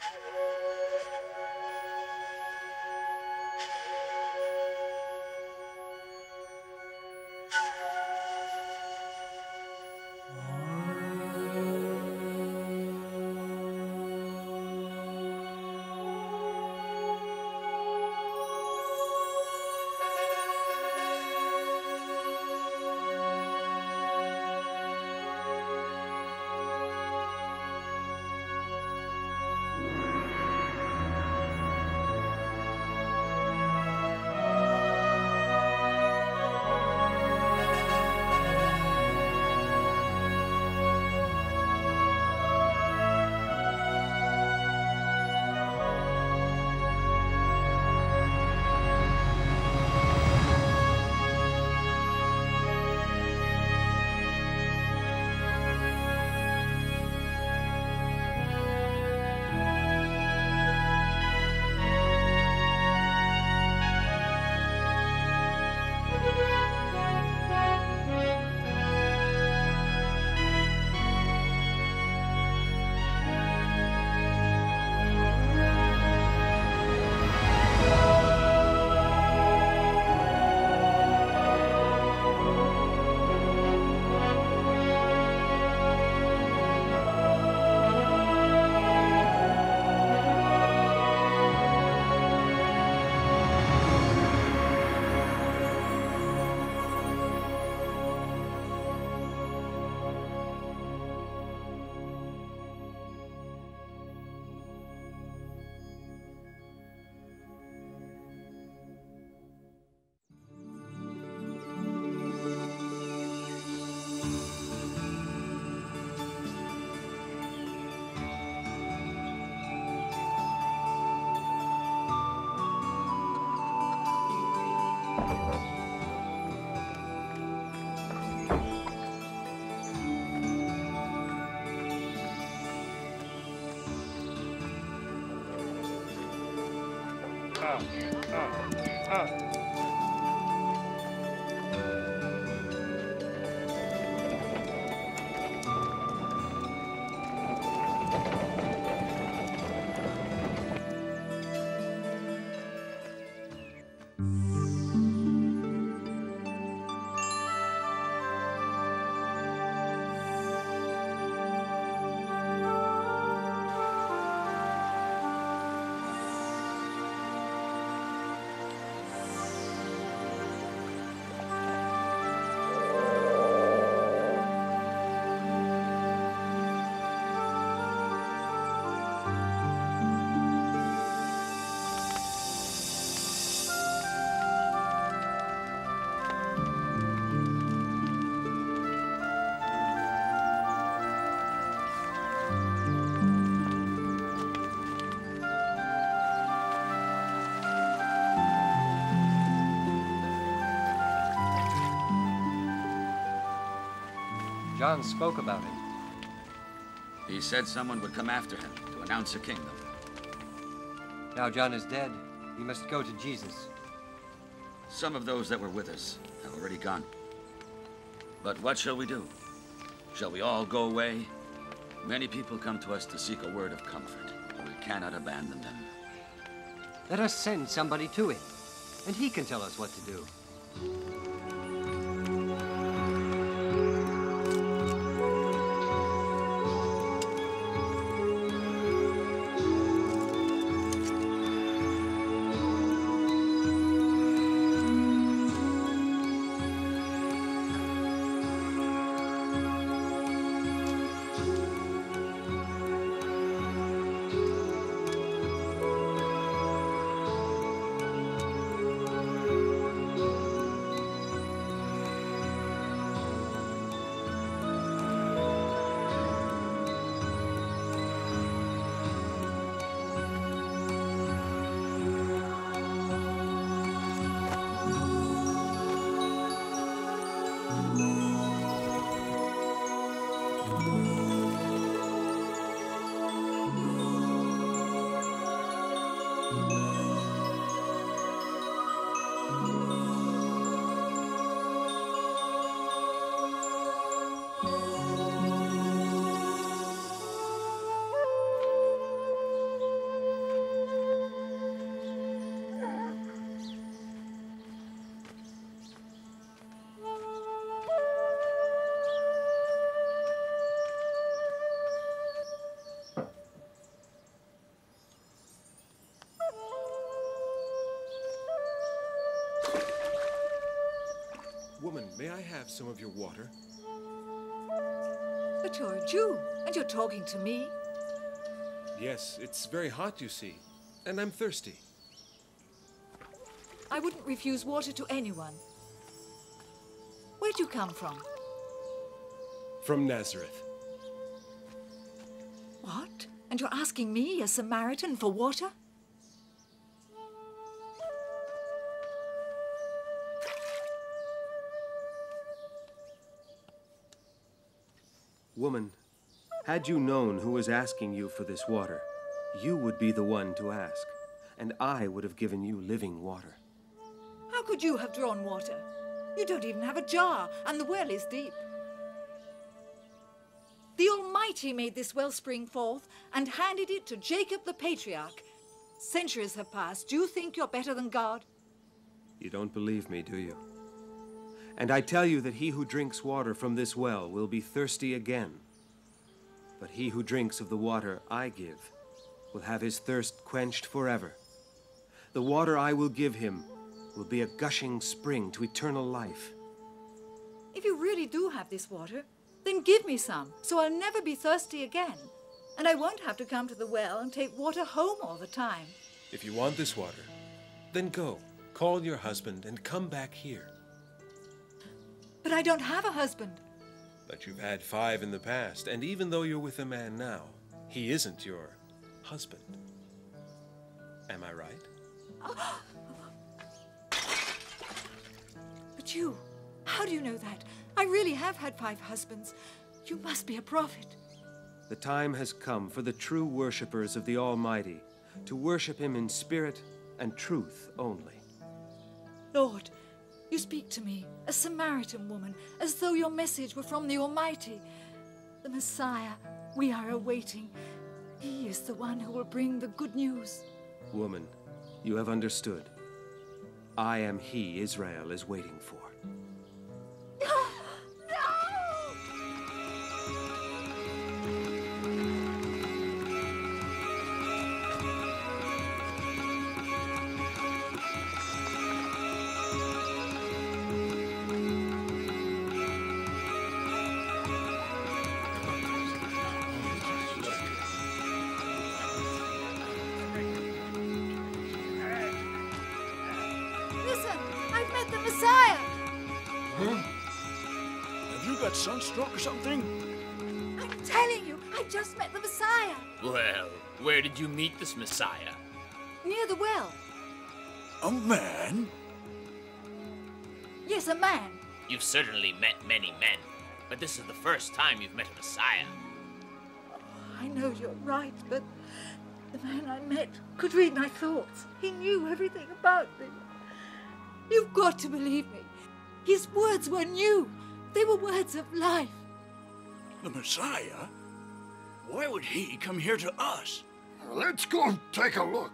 you uh, uh, uh. John spoke about it. He said someone would come after him to announce a kingdom. Now John is dead. He must go to Jesus. Some of those that were with us have already gone. But what shall we do? Shall we all go away? Many people come to us to seek a word of comfort, and we cannot abandon them. Let us send somebody to him, and he can tell us what to do. May I have some of your water? But you're a Jew, and you're talking to me. Yes, it's very hot, you see, and I'm thirsty. I wouldn't refuse water to anyone. Where'd you come from? From Nazareth. What? And you're asking me, a Samaritan, for water? Woman, had you known who was asking you for this water, you would be the one to ask, and I would have given you living water. How could you have drawn water? You don't even have a jar, and the well is deep. The Almighty made this well spring forth and handed it to Jacob the patriarch. Centuries have passed. Do you think you're better than God? You don't believe me, do you? And I tell you that he who drinks water from this well will be thirsty again. But he who drinks of the water I give will have his thirst quenched forever. The water I will give him will be a gushing spring to eternal life. If you really do have this water, then give me some, so I'll never be thirsty again. And I won't have to come to the well and take water home all the time. If you want this water, then go, call your husband, and come back here. But I don't have a husband. But you've had five in the past, and even though you're with a man now, he isn't your husband. Am I right? But you, how do you know that? I really have had five husbands. You must be a prophet. The time has come for the true worshippers of the Almighty to worship him in spirit and truth only. Lord, you speak to me, a Samaritan woman, as though your message were from the Almighty. The Messiah we are awaiting. He is the one who will bring the good news. Woman, you have understood. I am he Israel is waiting for. You got sunstroke or something? I'm telling you, I just met the Messiah. Well, where did you meet this Messiah? Near the well. A man? Yes, a man. You've certainly met many men, but this is the first time you've met a Messiah. I know you're right, but the man I met could read my thoughts. He knew everything about me. You've got to believe me. His words were new. They were words of life. The Messiah? Why would he come here to us? Let's go take a look.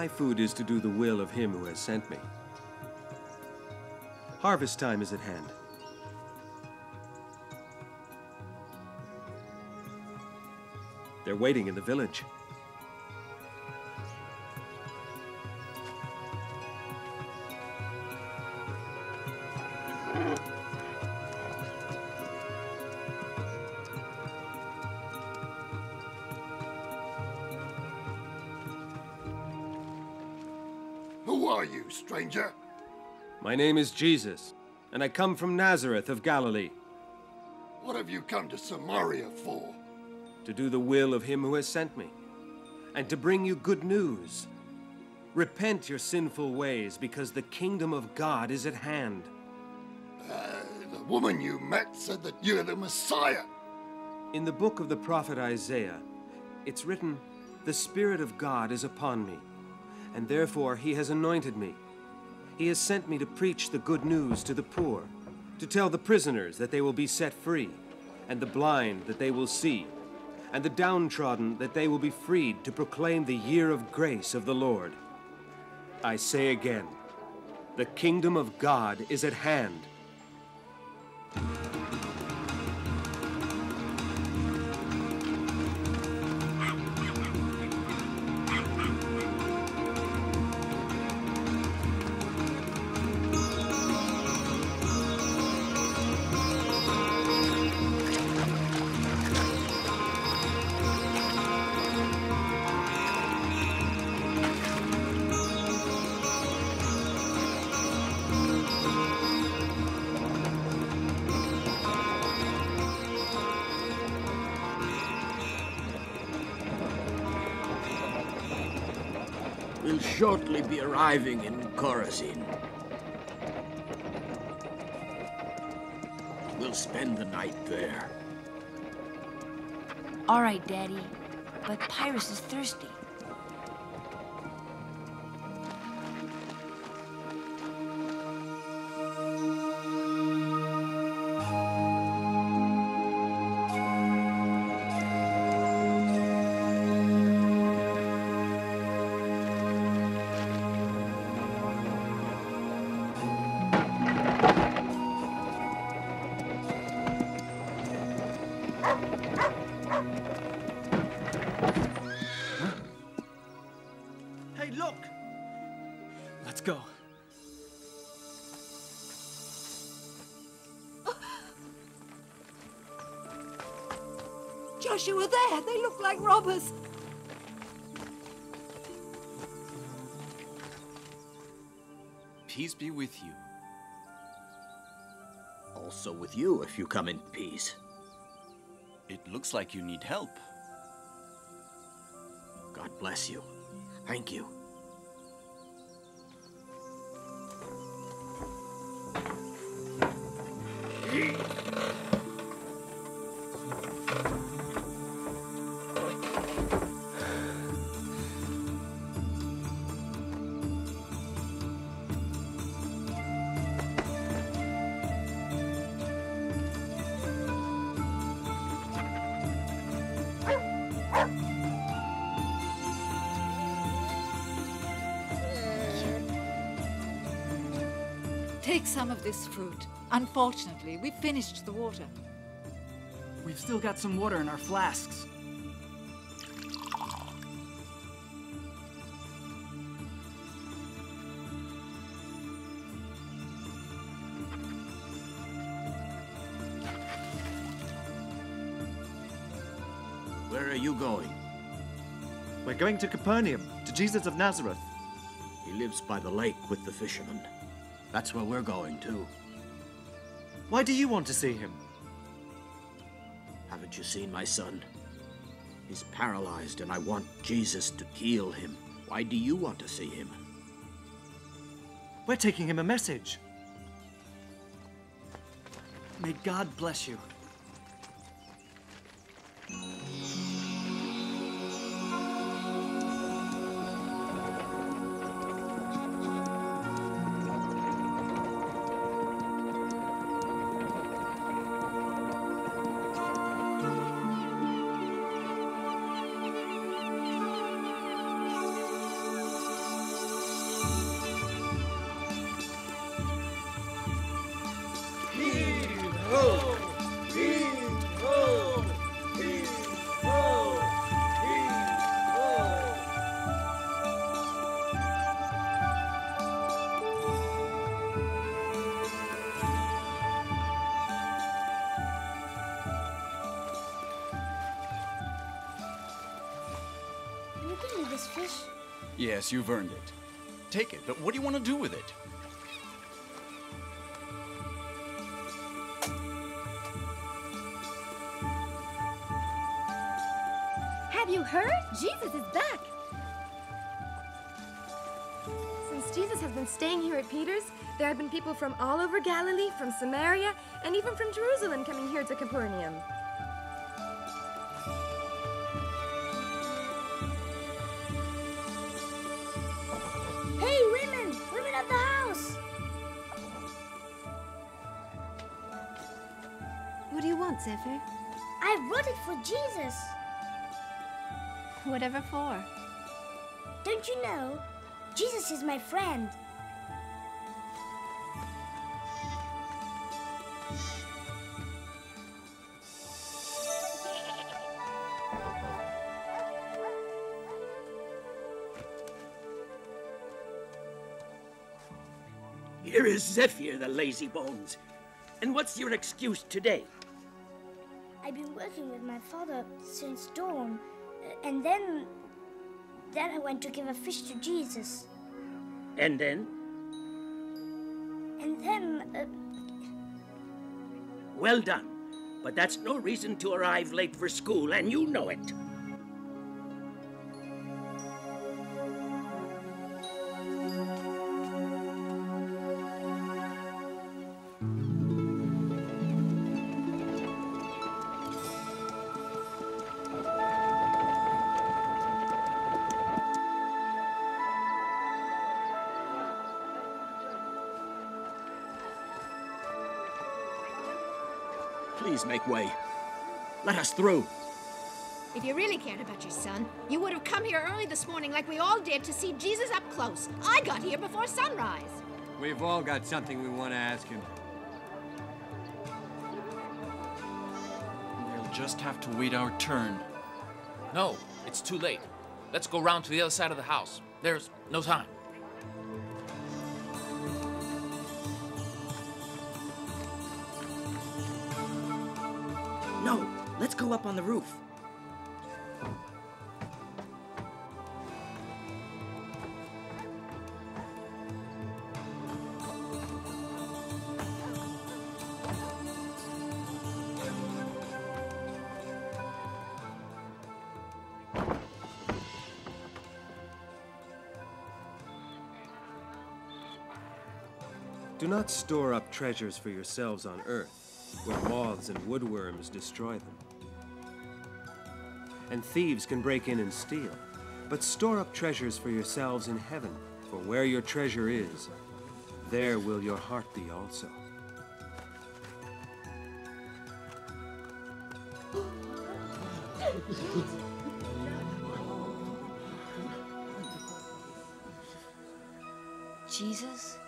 My food is to do the will of him who has sent me. Harvest time is at hand. They're waiting in the village. Are you, stranger? My name is Jesus, and I come from Nazareth of Galilee What have you come to Samaria for? to do the will of him who has sent me, and to bring you good news. Repent your sinful ways, because the kingdom of God is at hand. Uh, the woman you met said that you're the Messiah. In the book of the prophet Isaiah, it's written, The Spirit of God is upon me, and therefore he has anointed me. He has sent me to preach the good news to the poor, to tell the prisoners that they will be set free, and the blind that they will see, and the downtrodden that they will be freed to proclaim the year of grace of the Lord. I say again, the kingdom of God is at hand. We'll shortly be arriving in Chorazin. We'll spend the night there. All right, Daddy. But Pyrrhus is thirsty. Joshua, there! They look like robbers! Peace be with you. Also with you if you come in peace. It looks like you need help. God bless you. Thank you. Take some of this fruit. Unfortunately, we finished the water. We've still got some water in our flasks. Where are you going? We're going to Capernaum, to Jesus of Nazareth. He lives by the lake with the fishermen. That's where we're going, too. Why do you want to see him? Haven't you seen my son? He's paralyzed, and I want Jesus to heal him. Why do you want to see him? We're taking him a message. May God bless you. You Yes, you've earned it. Take it, but what do you want to do with it? Have you heard? Jesus is back. since Jesus has been staying here at Peter's, there have been people from all over Galilee, from Samaria, and even from Jerusalem coming here to Capernaum. What do you want, Zephyr? I wrote it for Jesus. Whatever for? Don't you know? Jesus is my friend. Here is Zephyr, the lazy bones. And what's your excuse today? I've been working with my father since dawn, and then. Then I went to give a fish to Jesus. And then? And then. Uh, Well done. But that's no reason to arrive late for school, and you know it. Make way. Let us through. If you really cared about your son, you would have come here early this morning like we all did to see Jesus up close. I got here before sunrise. We've all got something we want to ask him. We'll just have to wait our turn. No, it's too late. Let's go round to the other side of the house. There's no time. Let's go up on the roof. Do not store up treasures for yourselves on earth, where moths and woodworms destroy them. And thieves can break in and steal. But store up treasures for yourselves in heaven, for where your treasure is, there will your heart be also. Jesus?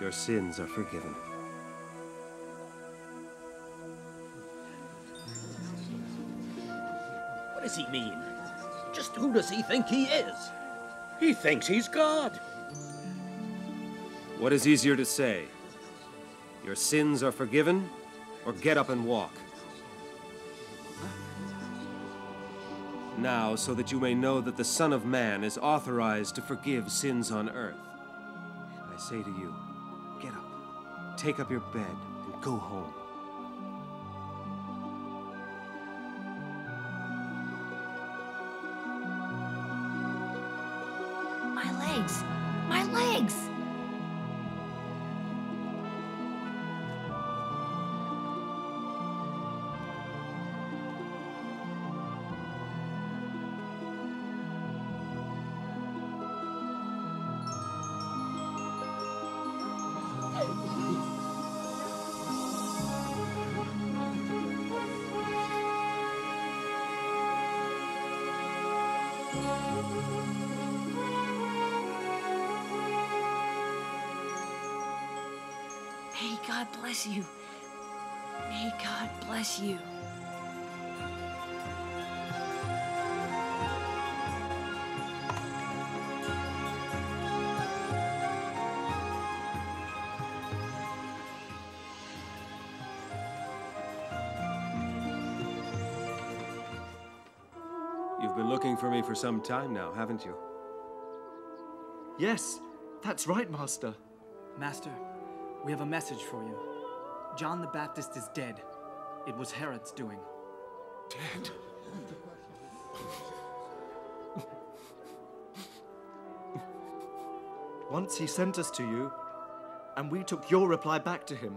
Your sins are forgiven. Does he mean? Just who does he think he is? He thinks he's God. What is easier to say? Your sins are forgiven, or get up and walk? Now, so that you may know that the Son of Man is authorized to forgive sins on earth, I say to you, get up, take up your bed, and go home. Legs! My legs! You've been looking for me for some time now, haven't you? Yes, that's right, Master. Master, we have a message for you. John the Baptist is dead. It was Herod's doing. Dead? Once he sent us to you, and we took your reply back to him.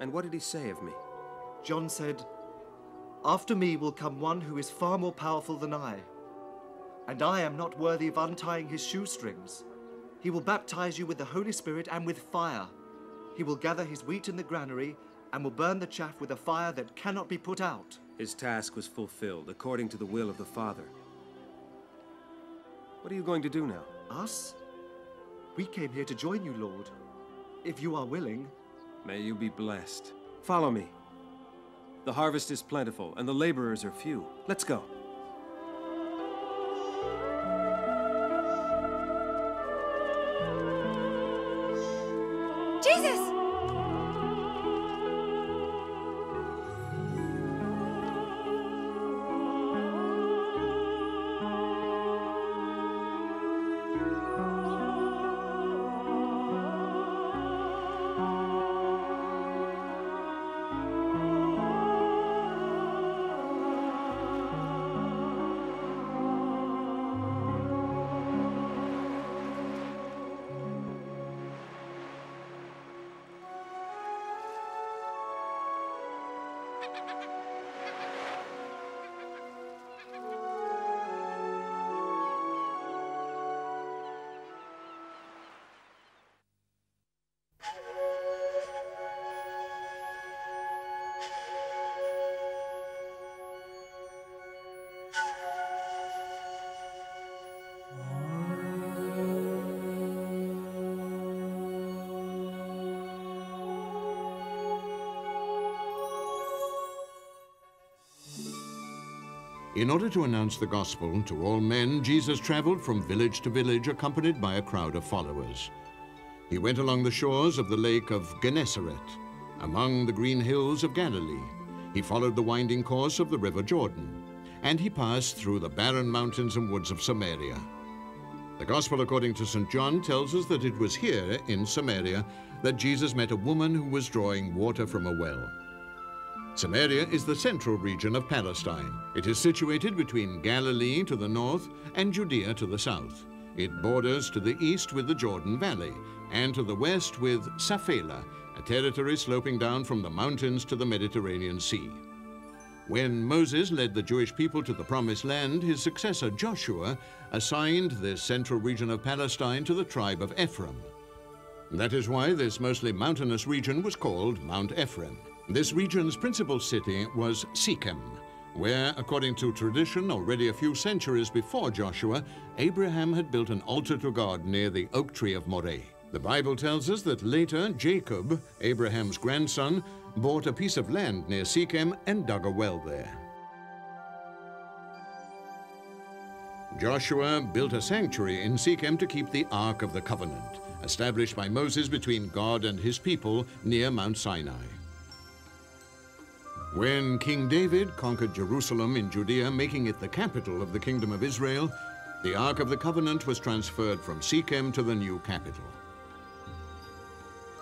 And what did he say of me? John said, After me will come one who is far more powerful than I, and I am not worthy of untying his shoestrings. He will baptize you with the Holy Spirit and with fire. He will gather his wheat in the granary and will burn the chaff with a fire that cannot be put out. His task was fulfilled according to the will of the Father. What are you going to do now? Us? We came here to join you, Lord. If you are willing. May you be blessed. Follow me. The harvest is plentiful, and the laborers are few. Let's go. Jesus! In order to announce the gospel to all men, Jesus traveled from village to village accompanied by a crowd of followers. He went along the shores of the lake of Gennesaret, among the green hills of Galilee. He followed the winding course of the river Jordan, and he passed through the barren mountains and woods of Samaria. The Gospel according to St. John tells us that it was here, in Samaria, that Jesus met a woman who was drawing water from a well. Samaria is the central region of Palestine. It is situated between Galilee to the north and Judea to the south. It borders to the east with the Jordan Valley, and to the west with Saphelah, a territory sloping down from the mountains to the Mediterranean Sea. When Moses led the Jewish people to the Promised Land, his successor Joshua assigned this central region of Palestine to the tribe of Ephraim. That is why this mostly mountainous region was called Mount Ephraim. This region's principal city was Shechem, where, according to tradition, already a few centuries before Joshua, Abraham had built an altar to God near the oak tree of Moreh. The Bible tells us that later Jacob, Abraham's grandson, bought a piece of land near Shechem and dug a well there. Joshua built a sanctuary in Shechem to keep the Ark of the Covenant, established by Moses between God and his people near Mount Sinai. When King David conquered Jerusalem in Judea, making it the capital of the Kingdom of Israel, the Ark of the Covenant was transferred from Shechem to the new capital.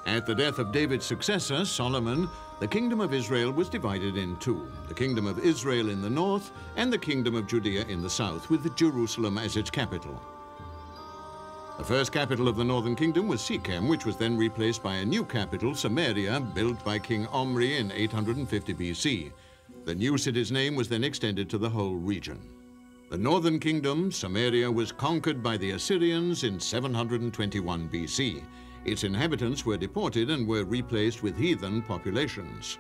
At the death of David's successor, Solomon, the kingdom of Israel was divided in two the kingdom of Israel in the north and the kingdom of Judea in the south, with Jerusalem as its capital. The first capital of the northern kingdom was Shechem, which was then replaced by a new capital, Samaria, built by King Omri in 850 BC. The new city's name was then extended to the whole region. The northern kingdom, Samaria, was conquered by the Assyrians in 721 BC. Its inhabitants were deported and were replaced with heathen populations.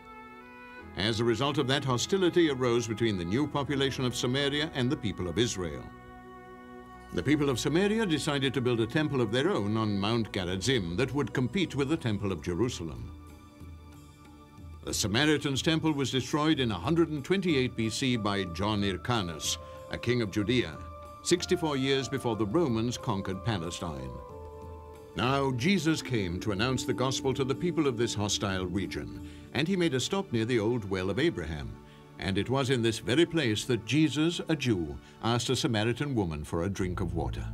As a result of that, hostility arose between the new population of Samaria and the people of Israel. The people of Samaria decided to build a temple of their own on Mount Gerizim that would compete with the Temple of Jerusalem. The Samaritans' temple was destroyed in 128 BC by John Hyrcanus, a king of Judea, 64 years before the Romans conquered Palestine. Now Jesus came to announce the gospel to the people of this hostile region, and he made a stop near the old well of Abraham. And it was in this very place that Jesus, a Jew, asked a Samaritan woman for a drink of water.